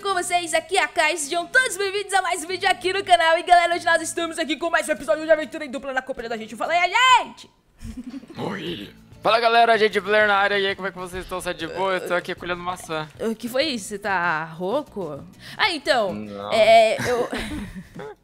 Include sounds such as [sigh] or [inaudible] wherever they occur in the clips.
com vocês? Aqui é a Kai, sejam todos bem-vindos a mais um vídeo aqui no canal E galera, hoje nós estamos aqui com mais um episódio de Aventura em Dupla na companhia da gente Fala aí, a gente! [laughs] Oi! Fala galera, gente Blair na área, e aí, como é que vocês estão? Você é de boa? Eu tô aqui colhendo maçã. O que foi isso? Você tá rouco? Ah, então, Não. é, eu... [laughs]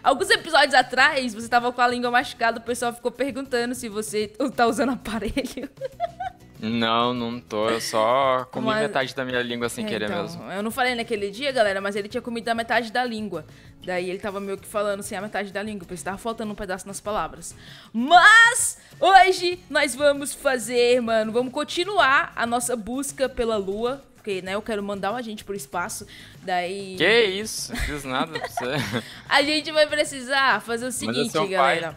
Alguns episódios atrás, você tava com a língua machucada, o pessoal ficou perguntando se você tá usando aparelho. [laughs] Não, não tô, eu só comi Mas- metade da minha língua sem É, querer então, mesmo. Eu não falei naquele dia, galera, mas ele tinha comido a metade da língua. Daí ele tava meio que falando assim, a metade da língua, porque tava faltando um pedaço nas palavras. Mas hoje nós vamos fazer, mano, vamos continuar a nossa busca pela lua. Porque, né, eu quero mandar um agente pro espaço. Daí. Que isso? Não fiz nada pra você. [laughs] A gente vai precisar fazer o seguinte, seu pai.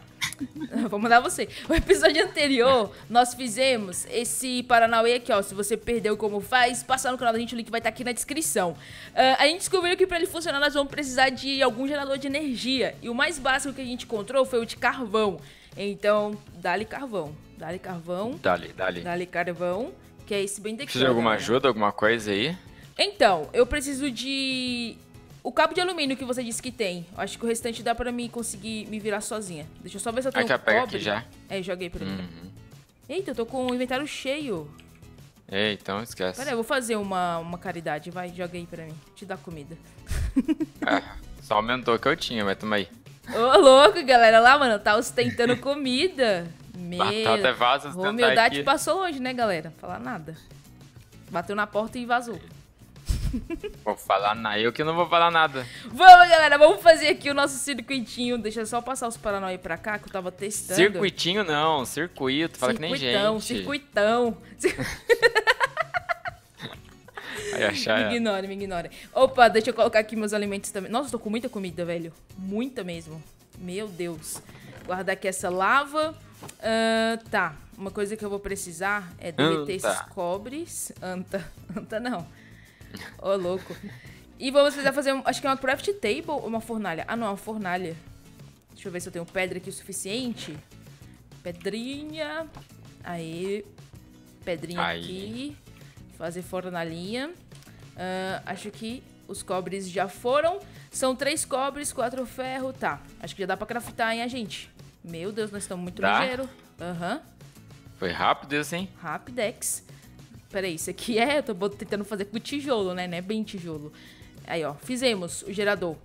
[laughs] Vou mandar você. O episódio anterior, nós fizemos esse Paranauê aqui, ó. Se você perdeu como faz, passa no canal da gente, o link vai estar aqui na descrição. Ah, a gente descobriu que pra ele funcionar, nós vamos precisar de algum gerador de energia. E o mais básico que a gente encontrou foi o de carvão. Então, dá-lhe carvão. Dá-lhe carvão. Dali, dali. Dá-lhe carvão. Que é esse bem daqui. Precisa de alguma galera. ajuda, alguma coisa aí? Então, eu preciso de. O cabo de alumínio que você disse que tem. Eu Acho que o restante dá pra mim conseguir me virar sozinha. Deixa eu só ver se eu tenho Aqui, ó, pega cobre. aqui já. É, joguei pra mim. Uhum. Eita, eu tô com o inventário cheio. Ei, então esquece. Pera aí, eu vou fazer uma, uma caridade. Vai, joga aí pra mim. Te dá comida. É, [laughs] só aumentou o que eu tinha, mas tamo aí. Ô, louco, galera. Lá, mano, tá ostentando [laughs] comida. Meu. Batata é vaso, humildade aqui. passou longe, né, galera? Falar nada. Bateu na porta e vazou. Vou falar nada, eu que não vou falar nada. Vamos, galera, vamos fazer aqui o nosso circuitinho. Deixa eu só passar os Paranauê pra cá, que eu tava testando. Circuitinho não, circuito, fala que nem Circuitão, gente. circuitão. [laughs] Aí achar Me ignore, me ignore. Opa, deixa eu colocar aqui meus alimentos também. Nossa, tô com muita comida, velho. Muita mesmo. Meu Deus. Guardar aqui essa lava. Ah, tá. Uma coisa que eu vou precisar é derreter Anta. esses cobres. Anta. [laughs] Anta não. Ô, louco. E vamos precisar fazer, um- acho que é uma craft table ou uma fornalha? Ah, não, é uma fornalha. Deixa eu ver se eu tenho pedra aqui o suficiente. Pedrinha. Aí. Pedrinha Aí. aqui. Fazer fornalhinha. Ah, acho que os cobres já foram. São três cobres, quatro ferro. Tá. Acho que já dá pra craftar, hein, a gente? Meu Deus, nós estamos muito Dá? ligeiro. Aham. Foi rápido isso, hein? Rapidex. Peraí, isso aqui é. Eu tô tentando fazer com tijolo, né? Não é bem tijolo. Aí, ó. Fizemos o gerador.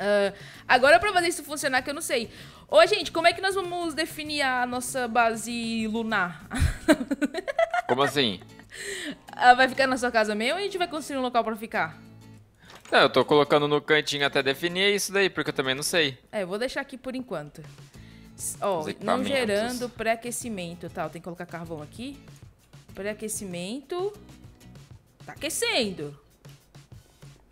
Ah, agora, pra fazer isso funcionar, que eu não sei. Ô, gente, como é que nós vamos definir a nossa base lunar? [laughs] Como assim? Ah, vai ficar na sua casa mesmo ou a gente vai construir um local pra ficar? Não, eu tô colocando no cantinho até definir isso daí, porque eu também não sei. É, eu vou deixar aqui por enquanto. Ó, Os não gerando pré-aquecimento, tá? Tem que colocar carvão aqui. Pré-aquecimento. Tá aquecendo.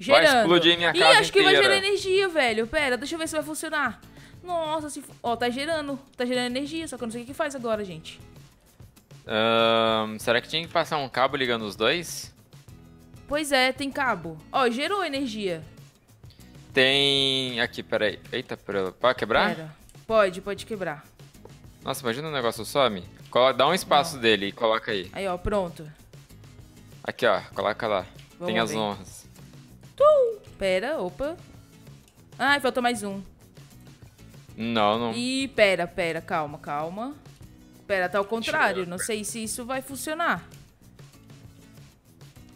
Vai Gerando. explodir minha Ih, casa acho que vai inteira. gerar energia, velho. Pera, deixa eu ver se vai funcionar. Nossa, se... ó, tá gerando. Tá gerando energia, só que eu não sei o que faz agora, gente. Ahn, será que tinha que passar um cabo ligando os dois? Pois é, tem cabo. Ó, gerou energia. Tem. Aqui, peraí. Eita, pera- pode quebrar? Pera. Pode, pode quebrar. Nossa, imagina o negócio some. Dá um espaço dele e coloca aí. Aí, ó, pronto. Aqui, ó. Coloca lá. Vamos Tem as ver. honras. Pera, opa. Ai, faltou mais um. Não, não. Ih, pera, pera, calma, calma. Pera, tá ao contrário. Não sei se isso vai funcionar.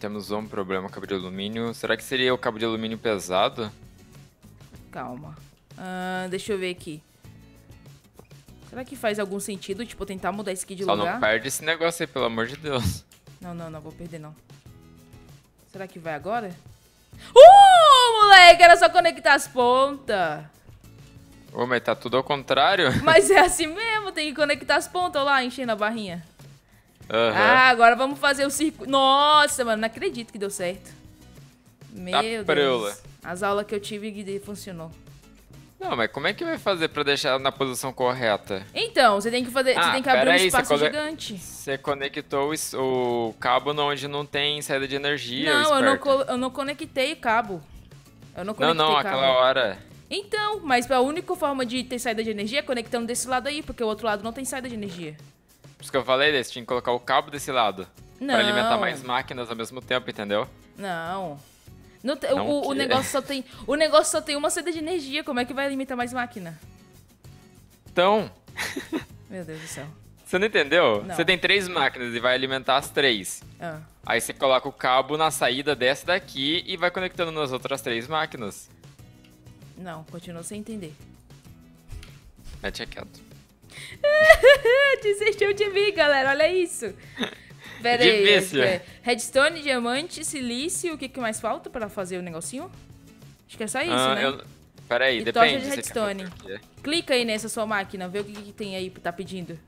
Temos um problema cabo de alumínio. Será que seria o cabo de alumínio pesado? Calma. Ah, deixa eu ver aqui. Será que faz algum sentido, tipo, tentar mudar isso aqui de Só lugar? não perde esse negócio aí, pelo amor de Deus. Não, não, não vou perder, não. Será que vai agora? Uh, moleque, era só conectar as pontas. Ô, mas tá tudo ao contrário. [laughs] Mas é assim mesmo, tem que conectar as pontas lá, enchendo a barrinha. Aham. Ah, agora vamos fazer o circuito. Nossa, mano, não acredito que deu certo. Meu preula. Deus. As aulas que eu tive funcionou. Não, mas como é que vai fazer pra deixar na posição correta? Então, você tem que fazer, você Ah, tem que abrir um aí, você espaço cole- gigante. Você conectou o cabo onde não tem saída de energia, Não, eu não, eu não conectei o cabo. Eu não Não, conectei não, cabo. aquela hora. Então, mas a única forma de ter saída de energia é conectando desse lado aí, porque o outro lado não tem saída de energia. Por isso que eu falei, você tinha que colocar o cabo desse lado. Não. Pra alimentar mais máquinas ao mesmo tempo, entendeu? Não. Não Não o, o que- negócio só tem, o negócio só tem uma saída de energia. Como é que vai alimentar mais máquina? Então, [laughs] Meu Deus do céu. você não entendeu? Não. Você tem três máquinas e vai alimentar as três. Ah. Aí você coloca o cabo na saída dessa daqui e vai conectando nas outras três máquinas. Não, continuo sem entender. Mete quieto. [laughs] Desistiu de mim, galera. Olha isso. [laughs] Pera aí. Difícil. é, Redstone, diamante, silício. O que, que mais falta pra fazer o negocinho? Acho que é só isso, Ah, né? eu... Peraí, E depende. tocha de redstone. Clica aí nessa sua máquina, vê o que, que tem aí que tá pedindo.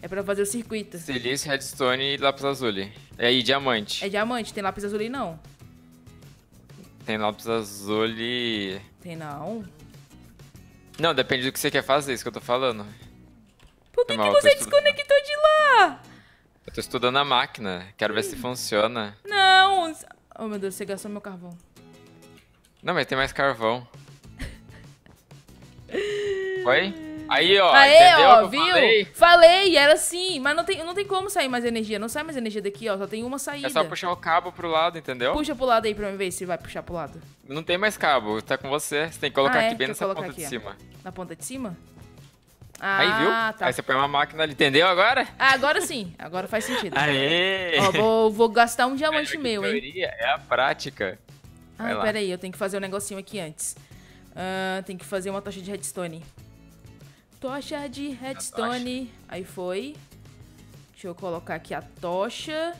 É pra fazer o circuito. Silício, redstone e lápis azuli. E aí, diamante. É diamante, tem lápis azul não? Tem lápis azuli... Tem não. Não, depende do que você quer fazer, isso que eu tô falando. Por que, que você desconectou de lá? Eu tô estudando a máquina, quero ver se funciona. Não. Oh, meu Deus, você gastou meu carvão. Não, mas tem mais carvão. Foi? Aí, ó, Aê, entendeu? ó, viu? falei? Falei, era assim. Mas não tem, não tem como sair mais energia. Não sai mais energia daqui, ó. Só tem uma saída. É só puxar o cabo pro lado, entendeu? Puxa pro lado aí pra eu ver se vai puxar pro lado. Não tem mais cabo, tá com você. Você tem que colocar Ah, é? aqui bem Deixa nessa ponta de aqui, ó. cima. Na ponta de cima? Ah, Aí, viu? tá. Aí você põe uma máquina ali, entendeu agora? Ah, agora sim. Agora faz sentido. Aê! Ó, vou, vou gastar um diamante É meu, hein? teoria É a prática. Vai Ah, lá. peraí, eu tenho que fazer um negocinho aqui antes. Ah, tem que fazer uma tocha de redstone. Tocha de redstone. Aí foi. Deixa eu colocar aqui a tocha.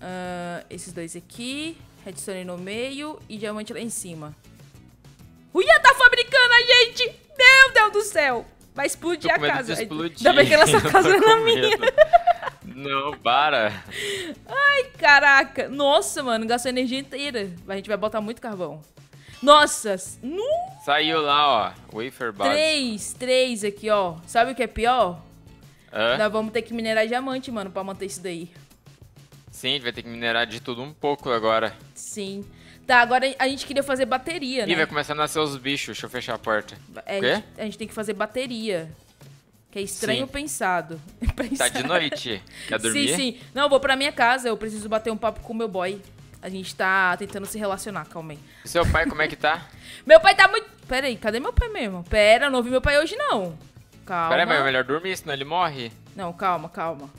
Ah, esses dois aqui. Redstone no meio e diamante lá em cima. Uia, tá fabricando a gente! Meu Deus do céu! Vai explodir a casa. de explodir. Ainda bem que essa [laughs] casa não é com minha. Não, para. Ai, caraca. Nossa, mano, gastou a energia inteira. A gente vai botar muito carvão. Nossa, nu Saiu lá, ó. Wafer base. três, três aqui, ó. Sabe o que é pior? Hã? Nós vamos ter que minerar diamante, mano, pra manter isso daí. Sim, a gente vai ter que minerar de tudo um pouco agora. Sim. Tá, agora a gente queria fazer bateria, Ih, vai né? começar a nascer os bichos. Deixa eu fechar a porta. É, a, Quê? gente, a gente tem que fazer bateria. Que é estranho Sim. pensado. [laughs] Tá de noite. Quer dormir? Sim, sim. Não, eu vou pra minha casa, eu preciso bater um papo com o meu boy. A gente tá tentando se relacionar, calma aí. E seu pai, como é que tá? [laughs] Meu pai tá muito. Pera aí, cadê meu pai mesmo? Pera, eu não vi meu pai hoje, não. Calma. Peraí, mas é melhor dormir, senão ele morre. Não, calma, calma.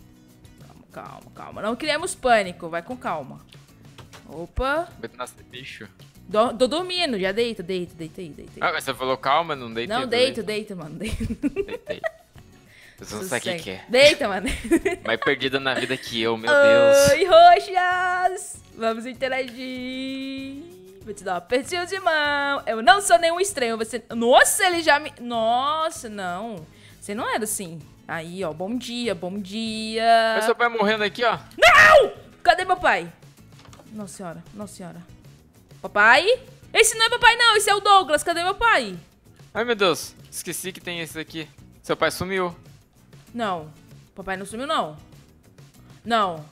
Calma, calma, calma. Não criemos pânico, vai com calma. Opa. Vai nascer bicho. Tô, tô dormindo, já deita, deita, deita aí, deita aí. Ah, mas você falou calma, não deitei. não, deita, deita, mano. Deita. Deitei. Você não sabe o que, que é. Deita, mano. [laughs] Mais perdida na vida que eu, meu Deus. Oi, roxas! Vamos interagir. Vou te dar um apertinho de mão. Eu não sou nenhum estranho. Você. Nossa, ele já me. Nossa, não. Você não era assim. Aí, ó. Bom dia, bom dia. Mas seu pai morrendo aqui, ó. Não! Cadê meu pai? Nossa senhora, nossa senhora. Papai? Esse não é papai, não. Esse é o Douglas. Cadê meu pai? Ai, meu Deus. Esqueci que tem esse aqui. Seu pai sumiu. Não. Papai não sumiu, não. Não.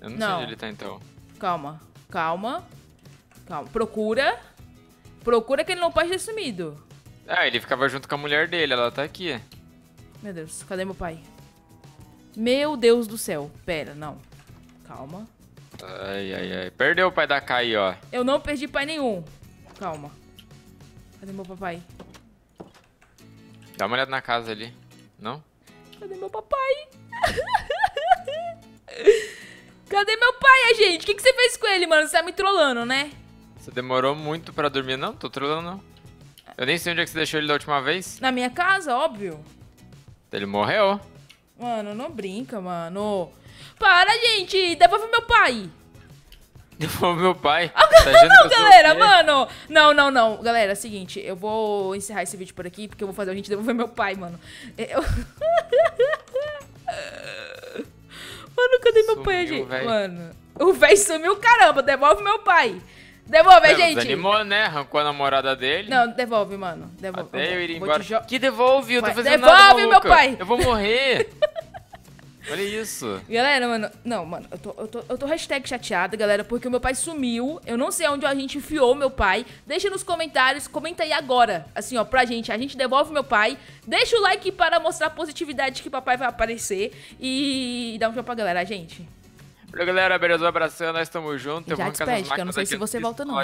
Eu não, Não. sei onde ele tá, então. Calma. Calma. Calma. Procura. Procura que ele não pode ter sumido. Ah, ele ficava junto com a mulher dele. Ela tá aqui. Meu Deus, cadê meu pai? Meu Deus do céu. Pera, não. Calma. Ai, ai, ai. Perdeu o pai da Kai, ó. Eu não perdi pai nenhum. Calma. Cadê meu papai? Dá uma olhada na casa ali. Não? Cadê meu papai? [laughs] Cadê meu pai, gente? O que, que você fez com ele, mano? Você tá me trollando, né? Você demorou muito pra dormir, não? Tô trolando, não. Eu nem sei onde é que você deixou ele da última vez. Na minha casa, óbvio. Ele morreu. Mano, não brinca, mano. Para, gente! Devolve meu pai! Devolve meu pai. Tá que eu Não, galera, mano! Não, não, não. Galera, é o seguinte, eu vou encerrar esse vídeo por aqui, porque eu vou fazer a gente devolver meu pai, mano. Eu... [laughs] Mano, cadê meu pai, Sumiu, gente? véi. Mano, o véi sumiu, caramba. Devolve meu pai. Devolve, É, gente. Desanimou, né? Arrancou a namorada dele. Não, devolve, mano. Devolve. Até eu ir embora. jo- Que devolve? Eu tô fazendo devolve, nada, meu maluca. pai. Eu vou morrer. [laughs] Olha isso. Galera, mano, não, mano, eu tô, eu, tô, eu tô hashtag chateada, galera, porque o meu pai sumiu. Eu não sei onde a gente enfiou o meu pai. Deixa nos comentários, comenta aí agora, assim, ó, pra gente. A gente devolve meu pai. Deixa o like para mostrar a positividade que papai vai aparecer. E dá um tchau pra galera, gente. Valeu, galera. Beleza, um abração. Nós estamos juntos. Já despede, que eu não sei se você volta, não.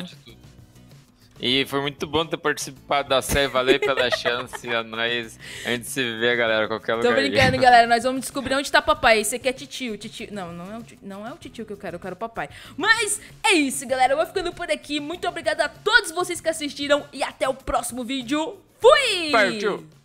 E foi muito bom ter participado da série. Valeu pela [laughs] chance. A nós. A gente se vê, galera, qualquer lugar. Tô brincando, aí. [laughs] galera. Nós vamos descobrir onde tá papai. Esse aqui é titio. titio. Não, não é, o titio, não é o titio que eu quero. Eu quero o papai. Mas é isso, galera. Eu vou ficando por aqui. Muito obrigado a todos vocês que assistiram. E até o próximo vídeo. Fui! Partiu!